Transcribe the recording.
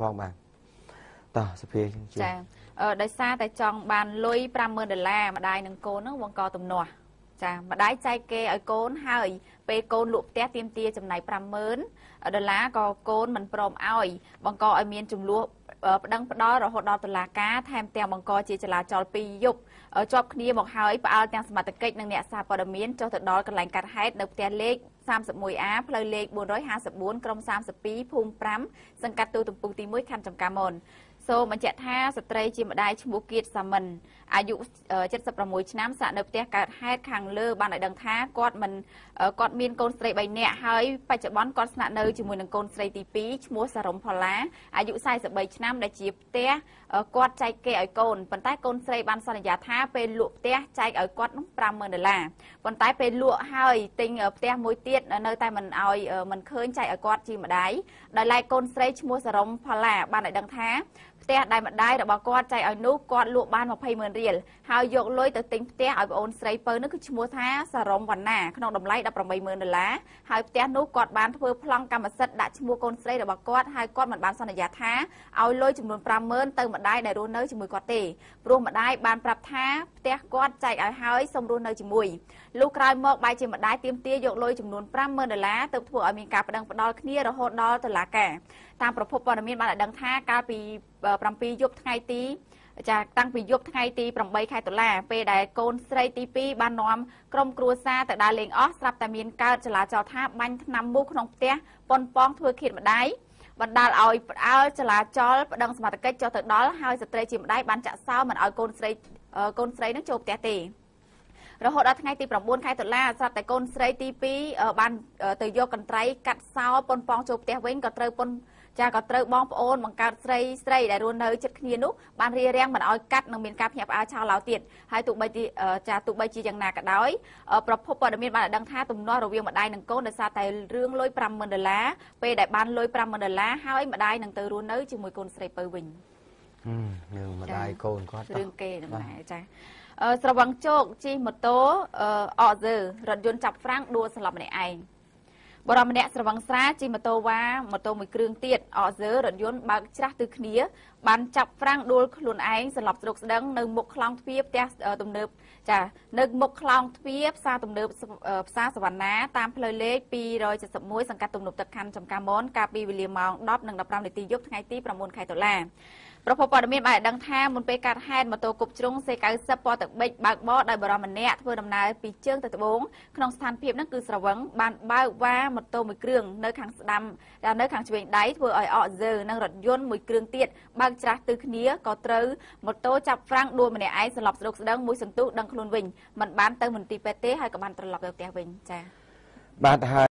ផងបាទតោះសុភាជាចាអឺដោយសារតែចង់បានលុយ50000ដុល្លារម្ដាយនិងកូនហ្នឹងបង្កទំនាស់ចាម្ដាយចែកគេឲ្យកូនហើយពេលកូនលក់ផ្ទះទៀមទាចំណាយ50000ដុល្លារក៏កូនមិនព្រមឲ្យបង្កឲ្យមានចំនួន ប្តឹងផ្ដាល់រហូតដល់តុលាការថែមទាំងបង្កជាចលាចលពីរយប់ជាប់គ្នាមកហើយផ្អើលទាំងសមត្ថកិច្ចនិងអ្នកសារព័ត៌មានចុះទៅដល់កន្លែងកាត់ហេតុនៅផ្ទះលេខ 31A ផ្លូវលេខ454ក្រុម32ភូមិ5សង្កាត់ទូទំពុកទី1ខណ្ឌចំការមន សូមបញ្ជាក់ថាស្ត្រីជាម្ដាយឈ្មោះគៀតសាមិនអាយុ76ឆ្នាំស្នាក់នៅផ្ទះកើតហេតុខាងលើបានឲ្យដឹងថាគាត់មិនគាត់មានកូនស្រី3នាក់ហើយបច្ចុប្បន្នគាត់ស្នាក់នៅជាមួយនឹងកូនស្រីទី2ឈ្មោះសារំផល្លាអាយុ43ឆ្នាំដែលជាផ្ទះគាត់ចែកគេឲ្យកូនប៉ុន្តែកូនស្រីបានសន្យាថាពេលលក់ផ្ទះចែកឲ្យគាត់នោះ50000ដុល្លារប៉ុន្តែពេលលក់ហើយទិញផ្ទះមួយទៀតនៅតែមិនឲ្យមិនឃើញចែកឲ្យគាត់ជាម្ដាយដោយឡែកកូនស្រីឈ្មោះសារំផល្លាបានឲ្យដឹងថាផ្ទះដែលម្ដាយរបស់គាត់ចែកឲ្យនោះគាត់លក់បាន200,000រៀលហើយយកលុយទៅទិញផ្ទះឲ្យប្អូនស្រីពៅនោះគឺឈ្មោះថាសារ៉ុំវណ្ណាក្នុងតម្លៃ180,000ដុល្លារហើយផ្ទះនោះគាត់បានធ្វើប្លង់កម្មសិទ្ធិដាក់ឈ្មោះកូនស្រីរបស់គាត់ហើយគាត់មិនបានសន្យាថាឲ្យលុយចំនួន50,000ទៅម្ដាយដែលរស់នៅជាមួយគាត់ទេព្រោះម្ដាយបានប្រាប់ថាផ្ទះគាត់ចែកឲ្យហើយសូមរស់នៅជាមួយលុះក្រោយមកបែរជាម្ដាយទាមទារយកលុយចំនួន50,000ដុល្លារទៅធ្វើឲ្យមានការប្តឹងផ្ដាល់គ្នារហូតដល់តុលាការតាមប្រភពព័ត៌មានបានឲ្យដឹងថាកាលពី7យប់ថ្ងៃទីចាតាំងពីយប់ថ្ងៃទី8ខែតុលាពេលដែលកូនស្រីទី2បាននាំក្រុមគ្រួសារទៅដើរលេងអស់ស្រាប់តែមានកើតចលាចលថាបាញ់ថ្នាំមូសក្នុងផ្ទះប៉ុនប៉ងធ្វើឃាតម្ដាយបណ្ដាលឲ្យផ្អើលចលាចលប្តឹងសមត្ថកិច្ចចុះទៅដល់ហើយស្ត្រីជាម្ដាយបានចាក់សោមិនឲ្យកូនស្រីកូនស្រីនឹងចូលផ្ទះទេរហូតដល់ថ្ងៃទី9ខែតុលាស្រាប់តែកូនស្រីទី2បានទៅយកកន្ត្រៃកាត់សោប៉ុនប៉ងចូលផ្ទះវិញក៏ត្រូវប៉ុន ចាក៏ត្រូវបងប្អូនបង្កើតស្រីស្រីដែលរស់នៅជិតគ្នានោះបានរៀបរៀងមិនឲ្យកាត់និងមានការភ្ញាក់ផ្អើលឆោឡោទៀតហើយទោះបីចាទោះបីជាយ៉ាងណាក៏ដោយប្រភពព័ត៌មានបានដឹងថាទំនាស់រវាងម្ដាយនិងកូនដោយសារតែរឿងលុយ50000ដុល្លារពេលដែលបានលុយ50000ដុល្លារហើយម្ដាយនឹងទៅរស់នៅជាមួយកូនស្រីពៅវិញរឿងម្ដាយកូនគាត់រឿងគេហ្នឹងចាស្រវឹងជោគជិះម៉ូតូអកហ្សឺរថយន្តចាប់ហ្វ្រាំងដួលស្លាប់ម្នាក់ឯង បរិម្នាក់ស្រវឹងស្រាជិះម៉ូតូវ៉ាម៉ូតូមួយគ្រឿងទៀតអកសើរថយន្តបើកច្រាស់ទៅគ្នាបានចាប់ហ្វ្រាំងដួលខ្លួនឯងសន្លប់ស្រុកស្ដឹងនៅមុខខ្លោងទ្វារផ្ទះទំនើបចានៅមុខខ្លោងទ្វារផ្សារទំនើបផ្សារសវណ្ណាតាមផ្លូវលេខ271សង្កាត់ទំនប់ទឹកខណ្ឌចំការមនកាលពីវេលាម៉ោង10:15នាទីយប់ថ្ងៃទី9ខែតុលា ប្រពន្ធព័ត៌មានបានដឹងថាមុនពេលកាត់ហេតុម៉ូតូគប់ជ្រុង C90 ពណ៌ទឹកប៊ិចបើកបរដោយបរិមម្នាក់ធ្វើដំណើរពីជើងទៅត្បូងក្នុងស្ថានភាពហ្នឹងគឺស្រវឹងបានបើកវ៉ាម៉ូតូមួយគ្រឿងនៅខាងស្ដាំនៅខាងឆ្វេងដៃធ្វើឲ្យអកហ្សើនិងរថយន្តមួយគ្រឿងទៀតបើកច្រាស់ទៅគ្នាក៏ត្រូវម៉ូតូចាប់ហ្វ្រាំងដួលម្នាក់ឯងសន្លប់ស្រុកស្ដឹងមួយសន្ទុះដឹងខ្លួនវិញមិនបានទៅមន្ទីរពេទ្យទេហើយក៏បានត្រឡប់ទៅផ្ទះវិញចា៎បាទហើយ